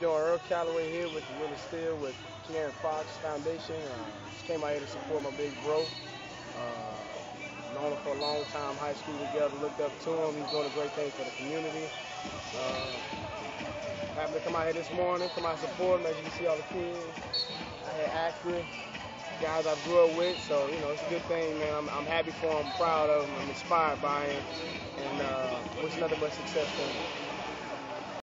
doing? Earl Calloway here with Willie Steele with Karen Fox Foundation. Uh, just came out here to support my big bro. Uh, known him for a long time, high school together, looked up to him. He's doing a great thing for the community. Uh, happened to come out here this morning, come out and support him. As you can see, all the kids. I had actors, guys I grew up with, so, you know, it's a good thing, man. I'm, I'm happy for him, proud of him, I'm inspired by him, and uh, wish nothing but success for him.